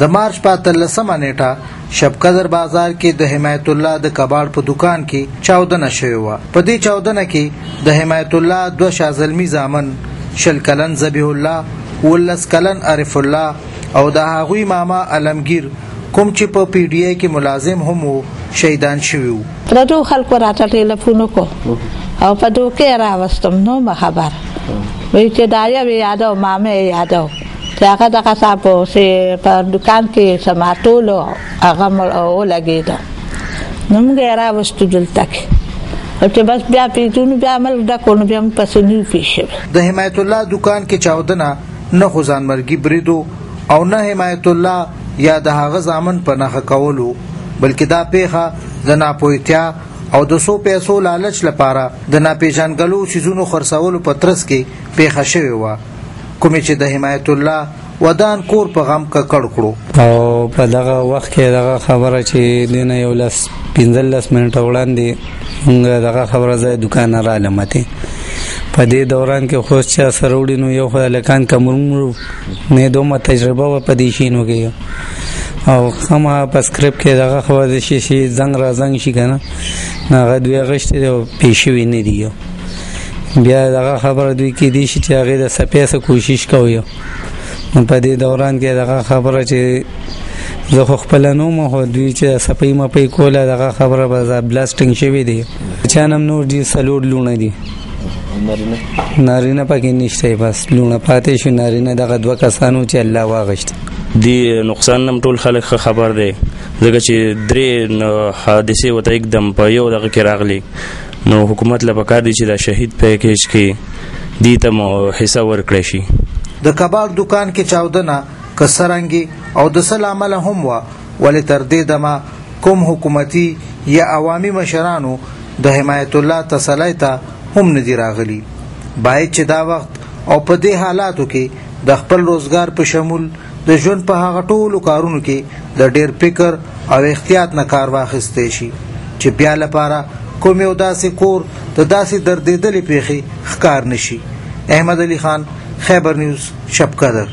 د مارچ په اتلسمه نیټه شب قدر بازار کې د حمایت الله د کباړ په دکان کې چاودنه شوې وه په دې چاودنه کې د حمایت الله دوه شازلمی زامن شل کلن ذبیح الله ولس کلن عارف الله او د هغوی ماما علمگیر کوم چې په پی ډی ای کې ملازم هم وو شهیدان شوی وو راډو خلکو راته ټلیفون وکړو او په دوکه راوستم نو خبر وی چې دا یو یادو مامه یادو چې هغه د قصاب سي په دکان کې سماتول هغه مړ او لګید نو موږ را وستو دلته کې او چې بس بیا پیټونو بیا عمل ډکو نو بیا موږ پسې نیو پیښه د حمایت الله دکان کې چاودنه نه خو ځانمرګي بریدو او نه حمایت الله یا د هغه ځامن په نخښه کولو بلکې دا پیښه د ناپوهتیا او د سو پیسو لالچ لپاره د ناپیژانګلو سيزونو خرڅولو په ترڅ کې پیښه شوې وه کومې چې د حمایت الله ودان کور په غم ککړ کړو او په دغه وخت کې دغه خبره چې دینه یو لس 15 منټه وړاندې موږ دغه خبره ځای دکان را لمته په دې دوران کې خو چې سروړي نو یو خدای لکان کمرمرو نه دومره تجربه و په دې شینو کې او خما په سکرپ کې دغه خو د شي شي زنګ را زنګ شي کنه هغه دوی غشته پیښوي نه دی بیا دغه خبره دوی کې دي چې هغه د سپیسه کوشش کوي نو په دې دوران کې دغه خبره چې زه خو خپل نو مو هو دوی چې سپی ما په کوله دغه خبره به بلاستینګ شوی دی چانم نور دي سلوډ لونه دي نارینه نارینه پکې نشته بس لونه پاتې شو نارینه دغه دوه کسانو چې الله واغشت دی نقصان نم ټول خلک خبر دی ځکه چې درې حادثه وته एकदम په یو دغه کې راغلي نو حکومت له پکار دي چې دا شهید پیکیج کې دي ته حصہ ورکړي شي د کباب دکان کې چاودنه کسرنګي او د سلامل هم وا ولې تر دې دمه کوم حکومتي یا عوامي مشرانو د حمایت الله تسلی ته هم ندی راغلی باید چې دا وخت او په دې حالاتو کې د خپل روزګار په شمول د ژوند په هغه ټولو کارونو کې د ډیر فکر او احتیاط نه کار واخیستی شي چې بیا لپاره کوم یو داسې کور د داسې دردېدلې پیښې ښکار نشي احمد علي خان خیبر نیوز شپکدر